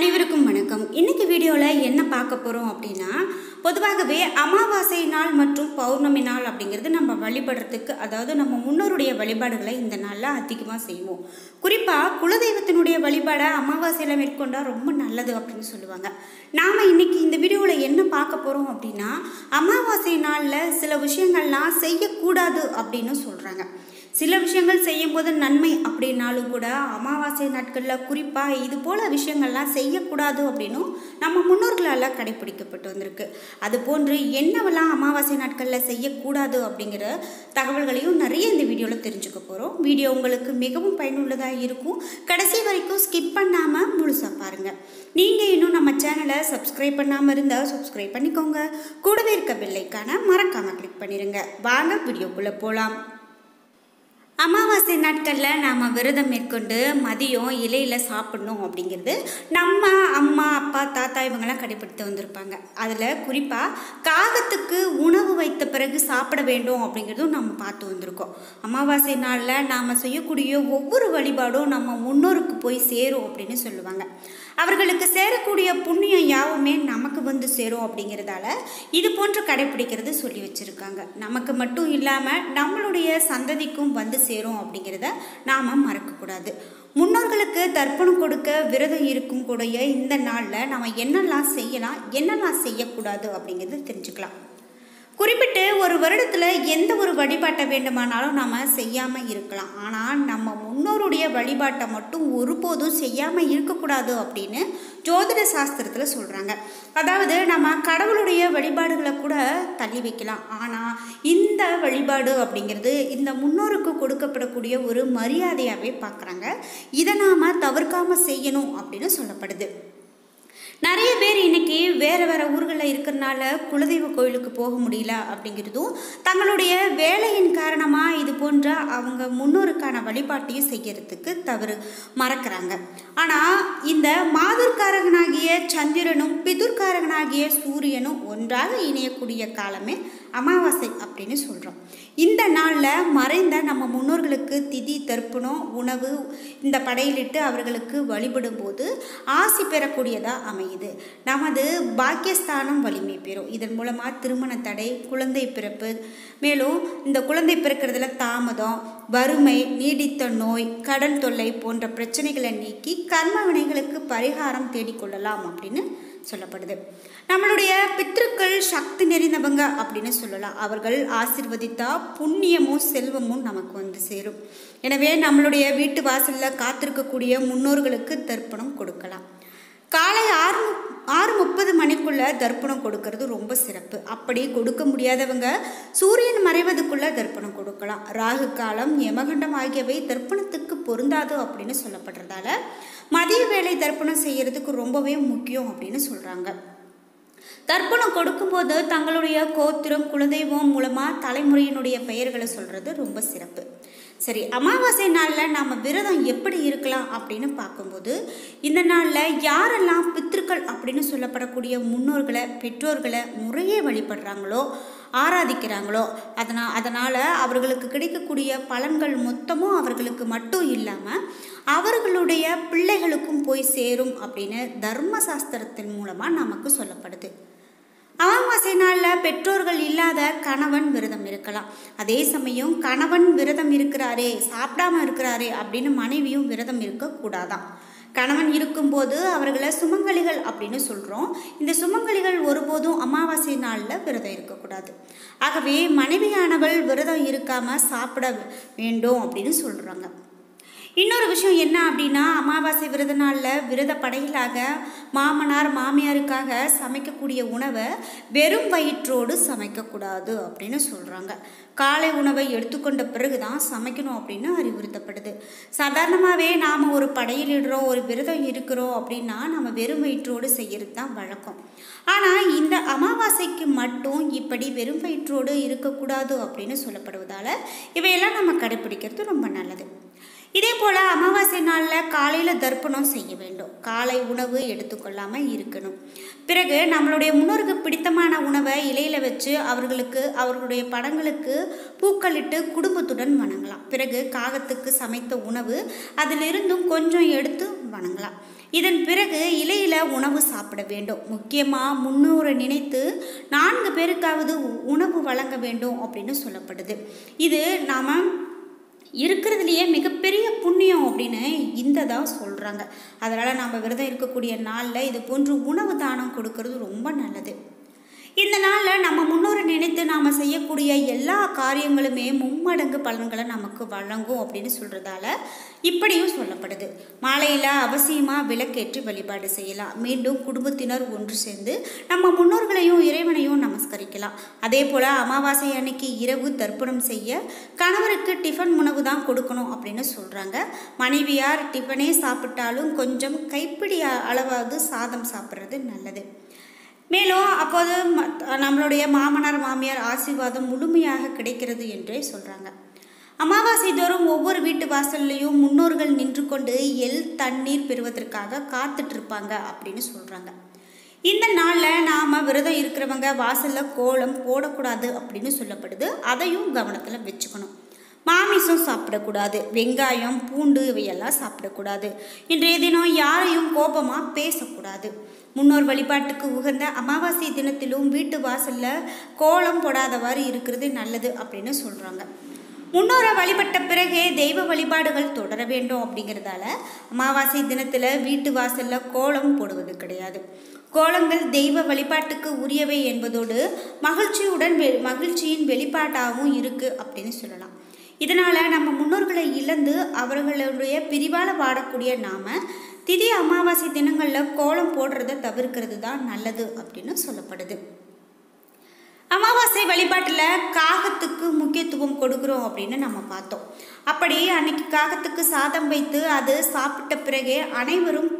அனைவருக்கும் வணக்கம். இன்னைக்கு வீடியோவில் என்ன பார்க்க போகிறோம் அப்படின்னா பொதுவாகவே அமாவாசை நாள் மற்றும் பௌர்ணமி நாள் அப்படிங்கிறது நம்ம வழிபடுறதுக்கு அதாவது நம்ம முன்னோருடைய வழிபாடுகளை இந்த நாளில் அதிகமாக செய்வோம். குறிப்பாக குலதெய்வத்தினுடைய வழிபாடை அமாவாசையில் மேற்கொண்டால் ரொம்ப நல்லது அப்படின்னு சொல்லுவாங்க. நாம் இன்னைக்கு இந்த வீடியோவில் என்ன பார்க்க போகிறோம் அப்படின்னா அமாவாசை நாளில் சில விஷயங்கள்லாம் செய்யக்கூடாது அப்படின்னு சொல்கிறாங்க சில விஷயங்கள் செய்யும்போது நன்மை அப்படின்னாலும் கூட அமாவாசை நாட்களில் குறிப்பாக இது போல் விஷயங்கள்லாம் செய்யக்கூடாது அப்படின்னும் நம்ம முன்னோர்களால் கடைபிடிக்கப்பட்டு வந்திருக்கு. அது போன்று என்னவெல்லாம் அமாவாசை நாட்களில் செய்யக்கூடாது அப்படிங்கிற தகவல்களையும் நிறைய இந்த வீடியோவில் தெரிஞ்சுக்க போகிறோம் வீடியோ உங்களுக்கு மிகவும் பயனுள்ளதாக இருக்கும். கடைசி வரைக்கும் ஸ்கிப் பண்ணாமல் முழுசாக பாருங்கள் நீங்கள் இன்னும் நம்ம சேனலை சப்ஸ்கிரைப் பண்ணாமல் இருந்தால் சப்ஸ்கிரைப் பண்ணிக்கோங்க. கூடவே இருக்க பெல்லைக்கான மறக்காமல் கிளிக் பண்ணிடுங்க வாங்க வீடியோக்குள்ளே போகலாம் அமாவாசை நாட்களில் நாம் விரதம் மேற்கொண்டு மதியம் இலையில் சாப்பிடணும் அப்படிங்கிறது நம்ம அம்மா அப்பா தாத்தா இவங்கெல்லாம் கடைப்பிடித்து வந்திருப்பாங்க. அதில் குறிப்பாக காகத்துக்கு உணவு வைத்த பிறகு சாப்பிட வேண்டும் அப்படிங்கிறதும் நம்ம பார்த்து வந்திருக்கோம். அமாவாசை நாளில் நாம் செய்யக்கூடிய ஒவ்வொரு வழிபாடும் நம்ம முன்னோருக்கு போய் சேரும் அப்படின்னு சொல்லுவாங்க. அவர்களுக்கு சேரக்கூடிய புண்ணியம் யாவுமே நமக்கு வந்து சேரும் அப்படிங்கிறதால இது போன்று கடைப்பிடிக்கிறது சொல்லி வச்சுருக்காங்க. நமக்கு மட்டும் இல்லாமல் நம்மளுடைய சந்ததிக்கும் வந்து சேரும் அப்படிங்கிறத நாம் மறக்கக்கூடாது. முன்னோர்களுக்கு தர்ப்பணம் கொடுக்க விரதம் இருக்கும் கூடிய இந்த நாளில் நம்ம என்னெல்லாம் செய்யலாம் என்னெல்லாம் செய்யக்கூடாது அப்படிங்கிறது தெரிஞ்சுக்கலாம். குறிப்பிட்டு ஒரு வருடத்தில் எந்த ஒரு வழிபாட்டை வேண்டுமானாலும் நாம் செய்யாமல் இருக்கலாம். ஆனால் நம்ம முன்னோருடைய வழிபாட்டை மட்டும் ஒருபோதும் செய்யாமல் இருக்கக்கூடாது அப்படின்னு ஜோதிட சாஸ்திரத்தில் சொல்கிறாங்க அதாவது நம்ம கடவுளுடைய வழிபாடுகளை கூட தள்ளி வைக்கலாம். ஆனால் இந்த வழிபாடு அப்படிங்கிறது இந்த முன்னோருக்கு கொடுக்கப்படக்கூடிய ஒரு மரியாதையாகவே பார்க்குறாங்க. இதை நாம் தவிர்க்காமல் செய்யணும் அப்படின்னு சொல்லப்படுது. நிறைய பேர் இன்னைக்கு வேறு வேறு ஊர்களில் இருக்கிறனால குலதெய்வ கோயிலுக்கு போக முடியல அப்படிங்கிறதும் தங்களுடைய வேலையின் காரணமாக இது போன்ற அவங்க முன்னோருக்கான வழிபாட்டையும் செய்கிறதுக்கு தவறு மறக்கிறாங்க. ஆனால் இந்த மாதுர்காரகனாகிய சந்திரனும் பிதுர்காரகனாகிய சூரியனும் ஒன்றாக இணையக்கூடிய காலமே அமாவாசை அப்படின்னு சொல்கிறோம் இந்த நாளில் மறைந்த நம்ம முன்னோர்களுக்கு திதி தர்ப்பணம் உணவு இந்த படையிலிட்டு அவர்களுக்கு வழிபடும் போது ஆசி பெறக்கூடியதாக அமையுது. நமது பாக்கியஸ்தானம் வலிமை பெறும். இதன் மூலமாக திருமண தடை குழந்தை பிறப்பு மேலும் இந்த குழந்தை பிறக்கிறதுல தாமதம் வறுமை நீடித்த நோய் கடன் தொல்லை போன்ற பிரச்சனைகளை நீக்கி கர்ம வினைகளுக்கு பரிகாரம் தேடிக்கொள்ளலாம் அப்படின்னு சொல்லப்படுது. நம்மளுடைய பித்ருக்கள் சக்தி நிறைந்தவங்க அப்படின்னு சொல்லலாம். அவர்கள் ஆசிர்வதித்தா புண்ணியமும் செல்வமும் நமக்கு வந்து சேரும். எனவே நம்மளுடைய வீட்டு வாசலில் காத்திருக்கக்கூடிய முன்னோர்களுக்கு தர்ப்பணம் கொடுக்கலாம். காலை ஆறு ஆறு முப்பது மணிக்குள்ளே தர்ப்பணம் கொடுக்கறது ரொம்ப சிறப்பு. அப்படி கொடுக்க முடியாதவங்க சூரியன் மறைவதுக்குள்ளே தர்ப்பணம் கொடுக்கலாம். ராகு காலம் யமகண்டம் ஆகியவை தர்ப்பணத்துக்கு பொருந்தாது அப்படின்னு சொல்லப்படுறதால மதிய வேலை தர்ப்பணம் செய்யறதுக்கு ரொம்பவே முக்கியம் அப்படின்னு சொல்கிறாங்க தர்ப்பணம் கொடுக்கும்போது தங்களுடைய கோத்திரம் குலதெய்வம் மூலமாக தலைமுறையினுடைய பெயர்களை சொல்கிறது ரொம்ப சிறப்பு. சரி அமாவாசை நாளில் நாம் விரதம் எப்படி இருக்கலாம் அப்படின்னு பார்க்கும்போது இந்த நாளில் யாரெல்லாம் பித்திருக்கள் அப்படின்னு சொல்லப்படக்கூடிய முன்னோர்களை பெற்றோர்களை முறையே வழிபடுறாங்களோ ஆராதிக்கிறாங்களோ அதனால் அதனால் அவர்களுக்கு கிடைக்கக்கூடிய பலன்கள் மொத்தமும் அவர்களுக்கு மட்டும் இல்லாமல் அவர்களுடைய பிள்ளைகளுக்கும் போய் சேரும் அப்படின்னு தர்ம சாஸ்திரத்தின் மூலமாக நமக்கு சொல்லப்படுது. அமாவாசை நாளில் பெற்றோர்கள் இல்லாத கணவன் விரதம் இருக்கலாம். அதே சமயம் கணவன் விரதம் இருக்கிறாரே சாப்பிடாம இருக்கிறாரே அப்படின்னு மனைவியும் விரதம் இருக்கக்கூடாதான் கணவன் இருக்கும்போது அவர்களை சுமங்கலிகள் அப்படின்னு சொல்கிறோம் இந்த சுமங்கலிகள் ஒருபோதும் அமாவாசை நாளில் விரதம் இருக்கக்கூடாது. ஆகவே மனைவியானவள் விரதம் இருக்காமல் சாப்பிட வேண்டும் அப்படின்னு சொல்கிறாங்க இன்னொரு விஷயம் என்ன அப்படின்னா அமாவாசை விரத நாளில் விரத படைகளாக மாமனார் மாமியாருக்காக சமைக்கக்கூடிய உணவை வெறும் வயிற்றோடு சமைக்கக்கூடாது அப்படின்னு சொல்கிறாங்க காலை உணவை எடுத்துக்கொண்ட பிறகு தான் சமைக்கணும் அப்படின்னு அறிவுறுத்தப்படுது. சாதாரணமாகவே நாம் ஒரு படையிலிடுறோம் ஒரு விரதம் இருக்கிறோம் அப்படின்னா நம்ம வெறும் வயிற்றோடு செய்கிறது தான் வழக்கம். ஆனால் இந்த அமாவாசைக்கு மட்டும் இப்படி வெறும் வயிற்றோடு இருக்கக்கூடாது அப்படின்னு சொல்லப்படுவதால் இவையெல்லாம் நம்ம கடைப்பிடிக்கிறது ரொம்ப நல்லது. இதே போல் அமாவாசை நாளில் காலையில் தர்ப்பணம் செய்ய வேண்டும். காலை உணவு எடுத்துக்கொள்ளாமல் இருக்கணும். பிறகு நம்மளுடைய முன்னோருக்கு பிடித்தமான உணவை இலையில் வச்சு அவர்களுக்கு அவர்களுடைய படங்களுக்கு பூக்களிட்டு குடும்பத்துடன் வணங்கலாம். பிறகு காகத்துக்கு சமைத்த உணவு அதிலிருந்தும் கொஞ்சம் எடுத்து வணங்கலாம். இதன் பிறகு இலையில் உணவு சாப்பிட வேண்டும். முக்கியமாக முன்னூரை நினைத்து நான்கு பேருக்காவது உணவு வழங்க வேண்டும் அப்படின்னு சொல்லப்படுது. இது நாம் இருக்கிறதுலையே மிகப்பெரிய புண்ணியம் அப்படின்னு இந்த தான் சொல்கிறாங்க அதனால் நம்ம விரதம் இருக்கக்கூடிய நாளில் இது போன்று உணவு தானம் கொடுக்கறது ரொம்ப நல்லது. இந்த நாளில் நம்ம முன் செய்யக்கூடிய எல்லா காரியங்களுமே மும்மடங்கு பலன்களை நமக்கு வழங்கும் அப்படின்னு சொல்கிறதால இப்படியும் சொல்லப்படுது. மாலையில் அவசியமாக விளக்கேற்றி வழிபாடு செய்யலாம். மீண்டும் குடும்பத்தினர் ஒன்று சேர்ந்து நம்ம முன்னோர்களையும் இறைவனையும் நமஸ்கரிக்கலாம். அதே போல் அமாவாசை அன்னைக்கு இரவு தர்ப்பணம் செய்ய கணவருக்கு டிஃபன் உணவு தான் கொடுக்கணும் அப்படின்னு சொல்கிறாங்க மனைவியார் டிஃபனே சாப்பிட்டாலும் கொஞ்சம் கைப்பிடி அளவாவது சாதம் சாப்பிட்றது நல்லது. மேலும் அப்போது நம்மளுடைய மாமனார் மாமியார் ஆசீர்வாதம் முழுமையாக கிடைக்கிறது என்றே சொல்கிறாங்க அமாவாசை தோறும் ஒவ்வொரு வீட்டு வாசல்லையும் முன்னோர்கள் நின்று கொண்டு எல் தண்ணீர் பெறுவதற்காக காத்துட்ருப்பாங்க அப்படின்னு சொல்கிறாங்க இந்த நாளில் நாம் விரதம் இருக்கிறவங்க வாசலில் கோலம் போடக்கூடாது அப்படின்னு சொல்லப்படுது. அதையும் கவனத்தில் வச்சுக்கணும். மாமிசம் சாப்பிடக்கூடாது வெங்காயம் பூண்டு இவையெல்லாம் சாப்பிடக்கூடாது. இன்றைய தினம் யாரையும் கோபமாக பேசக்கூடாது. முன்னோர் வழிபாட்டுக்கு உகந்த அமாவாசை தினத்திலும் வீட்டு வாசலில் கோலம் போடாதவாறு இருக்கிறது நல்லது அப்படின்னு சொல்கிறாங்க முன்னோரை வழிபட்ட பிறகே தெய்வ வழிபாடுகள் தொடர வேண்டும் அப்படிங்கிறதால அமாவாசை தினத்தில் வீட்டு வாசலில் கோலம் போடுவது கிடையாது. கோலங்கள் தெய்வ வழிபாட்டுக்கு உரியவை என்பதோடு மகிழ்ச்சியுடன் வெ மகிழ்ச்சியின் வெளிப்பாட்டாகவும் இருக்குது அப்படின்னு சொல்லலாம். இதனால் நம்ம முன்னோர்களை இழந்து அவர்களுடைய பிரிவால் வாடக்கூடிய நாம் திதி அமாவாசை தினங்களில் கோலம் போடுறத தவிர்க்கிறது தான் நல்லது அப்படின்னு சொல்லப்படுது. அமாவாசை வழிபாட்டில் காகத்துக்கு முக்கியத்துவம் கொடுக்குறோம் அப்படின்னு நம்ம பார்த்தோம். அப்படி அன்னைக்கு காகத்துக்கு சாதம் வைத்து அது சாப்பிட்ட பிறகே அனைவரும்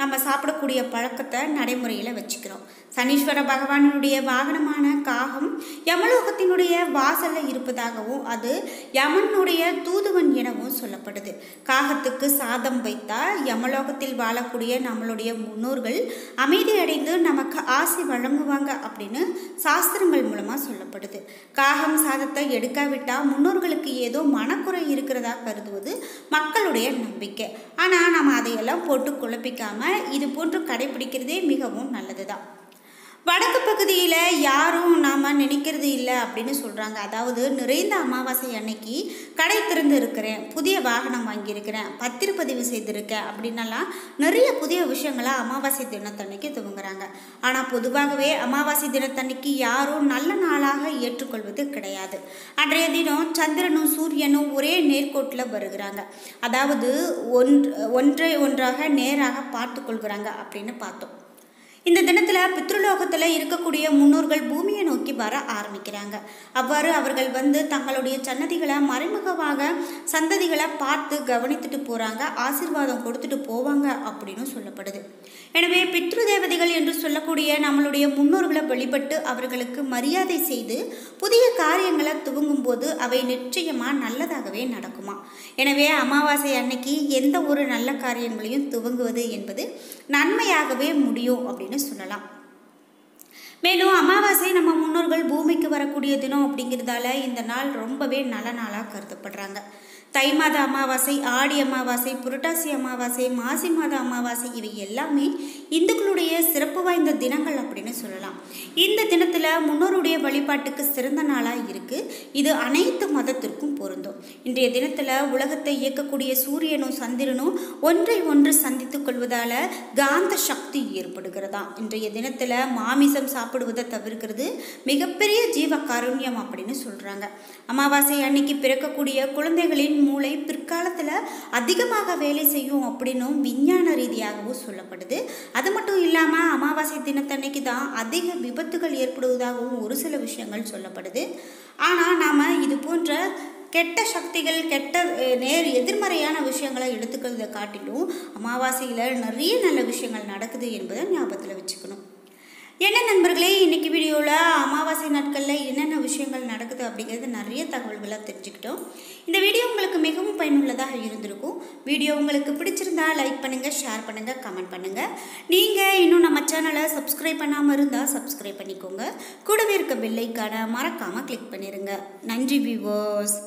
நம்ம சாப்பிடக்கூடிய பழக்கத்தை நடைமுறையில் வச்சுக்கிறோம். சனீஸ்வர பகவானுடைய வாகனமான காகம் யமலோகத்தினுடைய வாசலில் இருப்பதாகவும் அது யமனுடைய தூதுவன் எனவும் சொல்லப்படுது. காகத்துக்கு சாதம் வைத்தால் யமலோகத்தில் வாழக்கூடிய நம்மளுடைய முன்னோர்கள் அமைதி அடைந்து நமக்கு ஆசை வழங்குவாங்க அப்படின்னு சாஸ்திரங்கள் மூலமாக சொல்லப்படுது. காகம் சாதத்தை எடுக்காவிட்டால் முன்னோர்களுக்கு ஏதோ மனக்குறை இருக்கிறதா கருதுவது மக்களுடைய நம்பிக்கை. ஆனால் நம்ம அதையெல்லாம் போட்டு குழப்பிக்காமல் இது போன்று கடைபிடிக்கிறதே மிகவும் நல்லது தான் வடக்கு பகுதியில் யாரும் நாம் நினைக்கிறது இல்லை அப்படின்னு சொல்கிறாங்க அதாவது நிறைந்த அமாவாசை அன்னைக்கு கடை திறந்து இருக்கிறேன் புதிய வாகனம் வாங்கியிருக்கிறேன் பத்திரப்பதிவு செய்திருக்கேன் அப்படின்னலாம் நிறைய புதிய விஷயங்களை அமாவாசை தினத்தன்னைக்கு துவங்குறாங்க. ஆனால் பொதுவாகவே அமாவாசை தினத்தன்னைக்கு யாரும் நல்ல நாளாக ஏற்றுக்கொள்வது கிடையாது. அன்றைய தினம் சந்திரனும் சூரியனும் ஒரே நேர்கோட்டில் வருகிறாங்க. அதாவது ஒன்று ஒன்றை ஒன்றாக நேராக பார்த்து கொள்கிறாங்க அப்படின்னு பார்த்தோம். இந்த தினத்தில் பித்ருலோகத்தில் இருக்கக்கூடிய முன்னோர்கள் பூமியை நோக்கி வர ஆரம்பிக்கிறாங்க. அவ்வாறு அவர்கள் வந்து தங்களுடைய சன்னதிகளை மறைமுகமாக சந்ததிகளை பார்த்து கவனித்துட்டு போகிறாங்க ஆசிர்வாதம் கொடுத்துட்டு போவாங்க அப்படின்னு சொல்லப்படுது. எனவே பித்ரு தேவதைகள் என்று சொல்லக்கூடிய நம்மளுடைய முன்னோர்களை வழிபட்டு அவர்களுக்கு மரியாதை செய்து புதிய காரியங்களை துவங்கும் போது அவை நிச்சயமாக நல்லதாகவே நடக்குமா? எனவே அமாவாசை அன்னைக்கு எந்த ஒரு நல்ல காரியங்களையும் துவங்குவது என்பது நன்மையாகவே முடியும் அப்படின்னு சொல்லலாம். மேலும் அமாவாசை நம்ம முன்னோர்கள் பூமிக்கு வரக்கூடிய தினம் அப்படிங்கிறதால இந்த நாள் ரொம்பவே நல்ல நாளாக கருதப்படுறாங்க. தை மாத அமாவாசை ஆடி அமாவாசை புரட்டாசி அமாவாசை மாசி மாத அமாவாசை இவை எல்லாமே இந்துக்களுடைய சிறப்பு வாய்ந்த தினங்கள் அப்படின்னு சொல்லலாம். இந்த தினத்தில் முன்னோருடைய வழிபாட்டுக்கு சிறந்த நாளாக இருக்குது இது அனைத்து மதத்திற்கும் பொருந்தும். இன்றைய தினத்தில் உலகத்தை இயக்கக்கூடிய சூரியனும் சந்திரனும் ஒன்றை ஒன்று சந்தித்து கொள்வதால் காந்த சக்தி ஏற்படுகிறதா? இன்றைய தினத்தில் மாமிசம் சாப்பிடுவதை தவிர்க்கிறது மிகப்பெரிய ஜீவ காருண்யம் அப்படின்னு சொல்கிறாங்க அமாவாசை அன்னைக்கு பிறக்கக்கூடிய குழந்தைகளின் மூளை பிற்காலத்தில் அதிகமாக வேலை செய்யும் அப்படின்னும் விஞ்ஞான ரீதியாகவும் சொல்லப்படுது. அது மட்டும் இல்லாமல் அமாவாசை தினத்தன்னைக்கு தான் அதிக விபத்துகள் ஏற்படுவதாகவும் ஒரு சில விஷயங்கள் சொல்லப்படுது. ஆனால் நாம் இது போன்ற கெட்ட சக்திகள் கெட்ட நேர் எதிர்மறையான விஷயங்களை எடுத்துக்கிறத காட்டிலும் அமாவாசையில் நிறைய நல்ல விஷயங்கள் நடக்குது என்பதை ஞாபகத்தில் வச்சுக்கணும். என்ன நண்பர்களே இன்றைக்கி வீடியோவில் அமாவாசை நாட்களில் என்னென்ன விஷயங்கள் நடக்குது அப்படிங்கிறது நிறைய தகவல்களாக தெரிஞ்சுக்கிட்டோம். இந்த வீடியோ உங்களுக்கு மிகவும் பயனுள்ளதாக இருந்திருக்கும். வீடியோ உங்களுக்கு பிடிச்சிருந்தா லைக் பண்ணுங்கள் ஷேர் பண்ணுங்கள் கமெண்ட் பண்ணுங்கள் நீங்கள் இன்னும் நம்ம சேனலை சப்ஸ்கிரைப் பண்ணாமல் இருந்தால் சப்ஸ்கிரைப் பண்ணிக்கோங்க. கூடவே இருக்க பெல்லைக்கான மறக்காமல் கிளிக் பண்ணிடுங்க நன்றி வியூவர்ஸ்